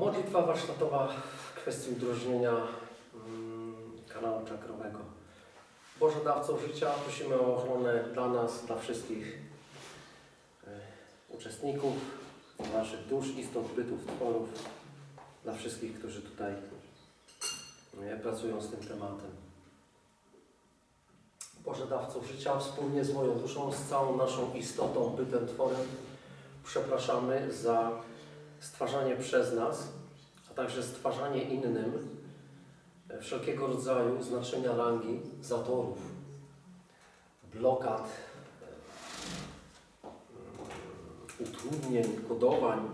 Modlitwa warsztatowa w kwestii udrożnienia mm, kanału czakrowego. Boże dawco życia, prosimy o ochronę dla nas, dla wszystkich e, uczestników, dla naszych dusz, istot, bytów, tworów, dla wszystkich, którzy tutaj e, pracują z tym tematem. Boże dawco życia, wspólnie z moją duszą, z całą naszą istotą, bytem, tworem, przepraszamy za stwarzanie przez nas, a także stwarzanie innym wszelkiego rodzaju znaczenia rangi zatorów, blokad, e, utrudnień, kodowań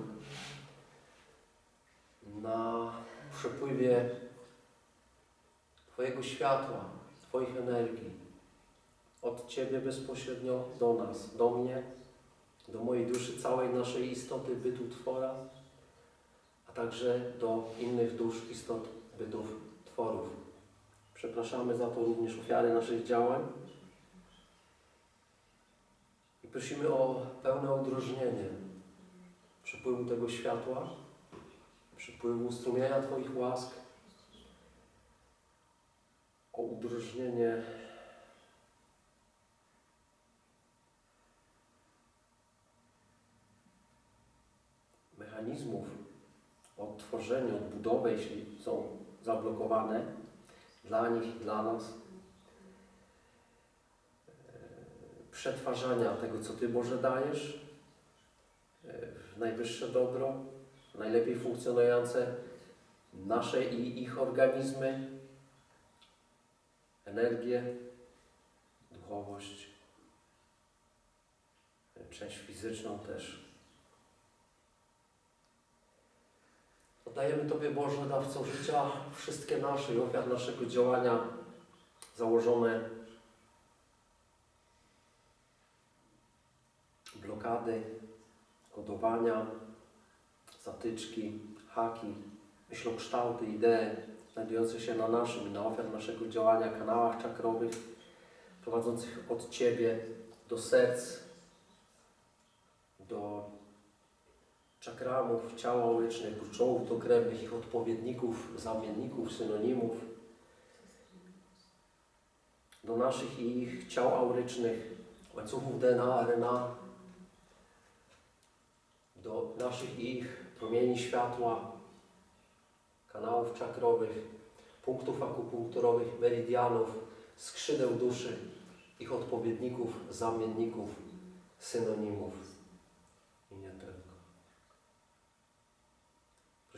na przepływie Twojego światła, Twoich energii od Ciebie bezpośrednio do nas, do mnie, do mojej duszy, całej naszej istoty, bytu Twora, a także do innych dusz, istot, bytów, tworów. Przepraszamy za to również ofiary naszych działań i prosimy o pełne udrożnienie przepływu tego światła, przepływu strumienia Twoich łask, o udrożnienie mechanizmów odtworzeniu, odbudowy, jeśli są zablokowane dla nich i dla nas, e, przetwarzania tego, co Ty Boże dajesz e, w najwyższe dobro, najlepiej funkcjonujące nasze i ich organizmy, energię, duchowość, e, część fizyczną też. Oddajemy Tobie Boże, dawco życia, wszystkie nasze i ofiar naszego działania założone blokady, kodowania, zatyczki, haki, myślokształty, idee znajdujące się na naszym i na ofiar naszego działania kanałach czakrowych, prowadzących od Ciebie do serc, do czakramów, ciał aurycznych, gruczołów dokrewnych, ich odpowiedników, zamienników, synonimów, do naszych i ich ciał aurycznych, łańcuchów DNA, RNA, do naszych i ich promieni światła, kanałów czakrowych, punktów akupunkturowych, meridianów, skrzydeł duszy, ich odpowiedników, zamienników, synonimów i nie tylko.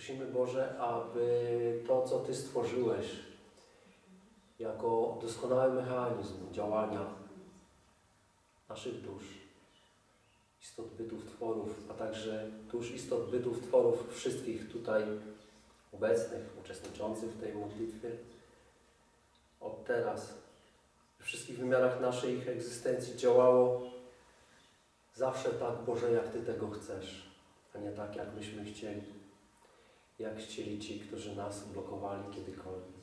Prosimy Boże, aby to, co Ty stworzyłeś jako doskonały mechanizm działania naszych dusz, istot bytów tworów, a także dusz istot bytów tworów wszystkich tutaj obecnych, uczestniczących w tej modlitwie, od teraz we wszystkich wymiarach naszej ich egzystencji działało zawsze tak, Boże, jak Ty tego chcesz, a nie tak, jak myśmy chcieli jak chcieli ci, którzy nas blokowali kiedykolwiek.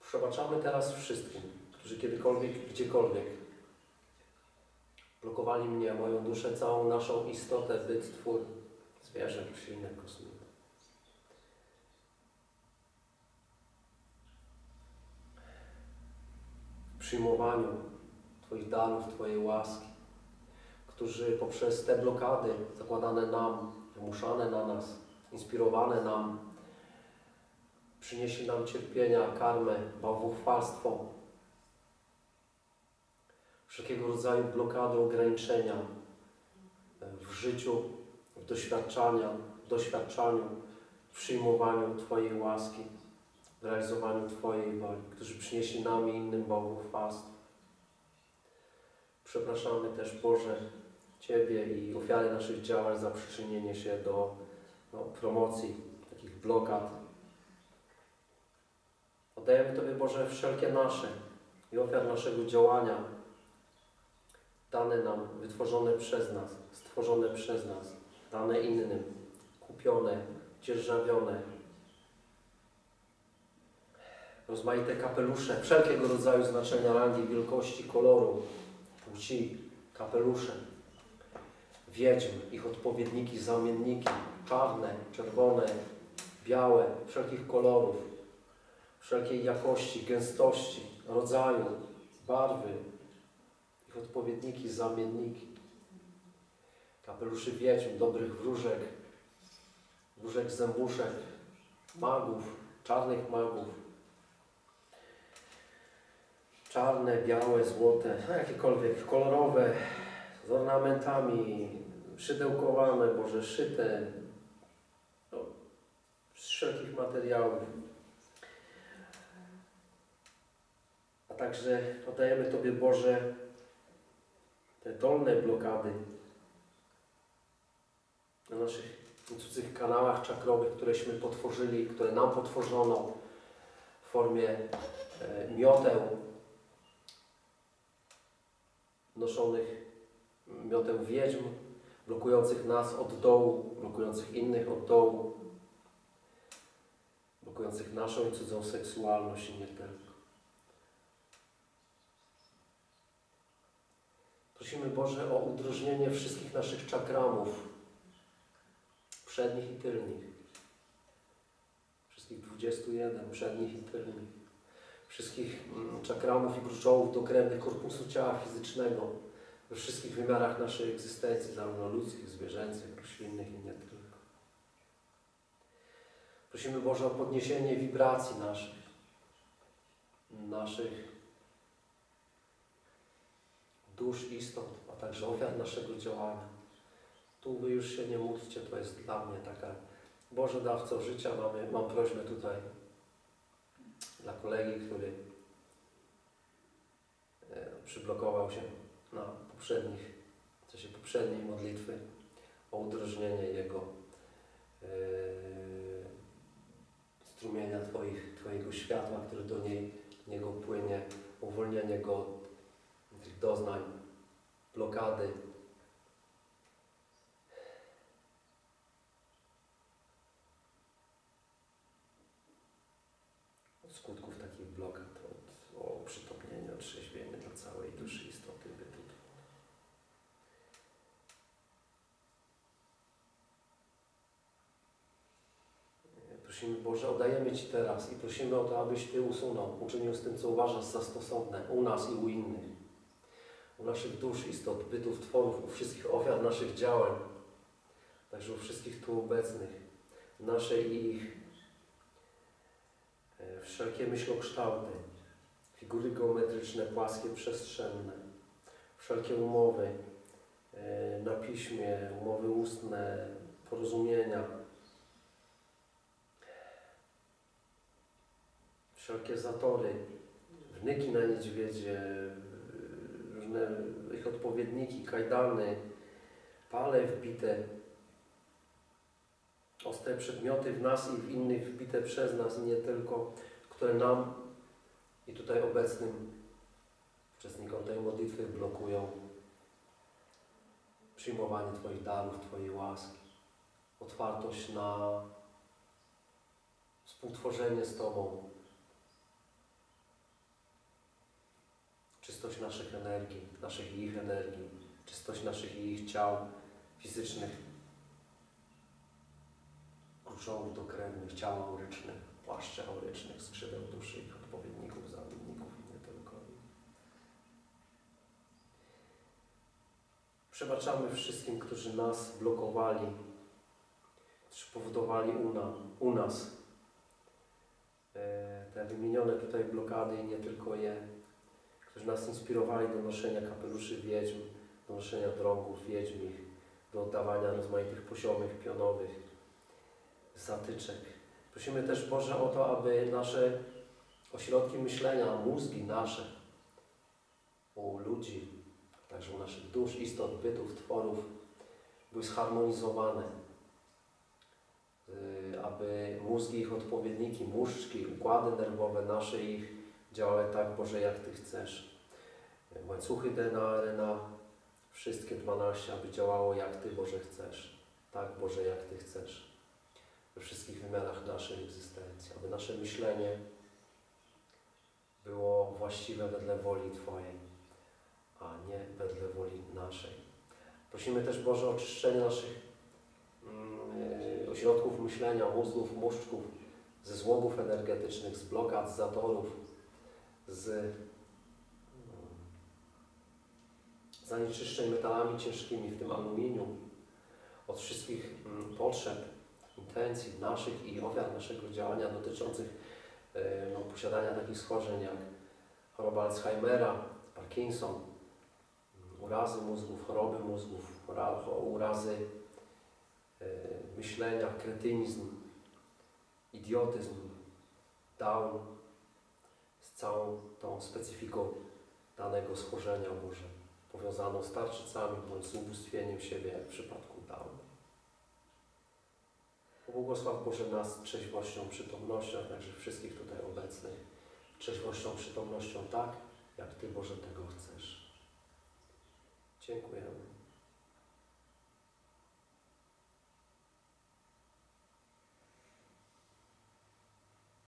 Przebaczamy teraz wszystkim, którzy kiedykolwiek, gdziekolwiek blokowali mnie, moją duszę, całą naszą istotę, byt, twór, zwierzę, roślinę, kosmitę. W przyjmowaniu Twoich darów, Twojej łaski, którzy poprzez te blokady zakładane nam, wymuszane na nas, inspirowane nam, przynieśli nam cierpienia, karmę, bałwochwalstwo, wszelkiego rodzaju blokady, ograniczenia w życiu, w doświadczaniu, w doświadczaniu, w przyjmowaniu Twojej łaski, w realizowaniu Twojej woli, którzy przynieśli nam i innym bałwochwalstwo. Przepraszamy też Boże Ciebie i ofiary naszych działań za przyczynienie się do no, promocji, takich blokad. Oddajemy Tobie, Boże, wszelkie nasze i ofiar naszego działania, dane nam, wytworzone przez nas, stworzone przez nas, dane innym, kupione, dzierżawione, rozmaite kapelusze, wszelkiego rodzaju znaczenia rangi, wielkości, koloru, płci, kapelusze, wiedźm, ich odpowiedniki, zamienniki, czarne, czerwone, białe, wszelkich kolorów, wszelkiej jakości, gęstości, rodzaju, barwy, ich odpowiedniki, zamienniki, kapeluszy wiedźm, dobrych wróżek, wróżek zębuszek, magów, czarnych magów, czarne, białe, złote, no jakiekolwiek, kolorowe, z ornamentami, szydełkowane, może szyte, wszelkich materiałów. A także oddajemy Tobie, Boże, te dolne blokady na naszych cudzych kanałach czakrowych, któreśmy potworzyli, które nam potworzono w formie e, mioteł noszonych mioteł wiedźm, blokujących nas od dołu, blokujących innych od dołu, blokujących naszą i cudzą seksualność i nie tylko. Prosimy Boże o udrożnienie wszystkich naszych czakramów, przednich i tylnych. Wszystkich 21 przednich i tylnych. Wszystkich mm, czakramów i gruczołów dokrętnych korpusu ciała fizycznego we wszystkich wymiarach naszej egzystencji, zarówno ludzkich, zwierzęcych, roślinnych i nie tylko. Prosimy Boże o podniesienie wibracji naszych, naszych dusz, istot, a także ofiar naszego działania. Tu Wy już się nie módlcie, to jest dla mnie taka Boże dawco życia. Mamy, mam prośbę tutaj dla kolegi, który e, przyblokował się na poprzednich, w czasie poprzedniej modlitwy o udrożnienie jego e, strumienia Twoich, Twojego światła, który do niej, niego płynie, uwolnienie go tych doznań, blokady, od skutków takich blokad, od, o przytopnienie, otrzeźwienie dla całej duszy istoty bytu. Prosimy Boże, oddajemy Ci teraz i prosimy o to, abyś Ty usunął, uczynił z tym, co uważasz za stosowne u nas i u innych, u naszych dusz, istot, bytów, tworów, u wszystkich ofiar naszych działań, także u wszystkich tu obecnych, naszej i ich e, wszelkie myślokształty, figury geometryczne, płaskie, przestrzenne, wszelkie umowy e, na piśmie, umowy ustne, porozumienia, wszelkie zatory, wnyki na niedźwiedzie, różne ich odpowiedniki, kajdany, pale wbite, ostre przedmioty w nas i w innych wbite przez nas, nie tylko, które nam i tutaj obecnym uczestnikom tej modlitwy blokują przyjmowanie Twoich darów, Twojej łaski, otwartość na współtworzenie z Tobą, czystość naszych energii, naszych ich energii, czystość naszych ich ciał fizycznych, kluczowych dokrewnych, ciał aurycznych, płaszczy aurycznych, skrzydeł duszy, ich odpowiedników, zamienników i nie tylko. Przebaczamy wszystkim, którzy nas blokowali, którzy powodowali u, na, u nas e, te wymienione tutaj blokady i nie tylko je, którzy nas inspirowali do noszenia kapeluszy wiedźm, do noszenia drągów wiedźmich, do oddawania rozmaitych poziomych, pionowych, zatyczek. Prosimy też Boże o to, aby nasze ośrodki myślenia, mózgi nasze, u ludzi, także u naszych dusz, istot, bytów, tworów, były zharmonizowane, y, aby mózgi, ich odpowiedniki, muszczki, układy nerwowe nasze ich działały tak, Boże, jak Ty chcesz. Łańcuchy DNA, RNA, wszystkie 12, aby działało jak Ty, Boże, chcesz. Tak, Boże, jak Ty chcesz. We wszystkich wymiarach naszej egzystencji. Aby nasze myślenie było właściwe wedle woli Twojej, a nie wedle woli naszej. Prosimy też, Boże, o oczyszczenie naszych mm, ośrodków myślenia, mózgów, muszczków, ze złomów energetycznych, z blokad, z zatorów, z mm, zanieczyszczeń metalami ciężkimi, w tym aluminium, od wszystkich mm, potrzeb, intencji naszych i ofiar naszego działania dotyczących e, no, posiadania takich schorzeń jak choroba Alzheimera, Parkinson, mm, urazy mózgów, choroby mózgów, ura- urazy e, myślenia, kretynizm, idiotyzm, Down, całą tą specyfiką danego schorzenia może powiązaną z tarczycami bądź z ubóstwieniem siebie, w przypadku Down. Błogosław Boże nas trzeźwością, przytomnością, także wszystkich tutaj obecnych, trzeźwością, przytomnością tak, jak Ty Boże tego chcesz. Dziękujemy.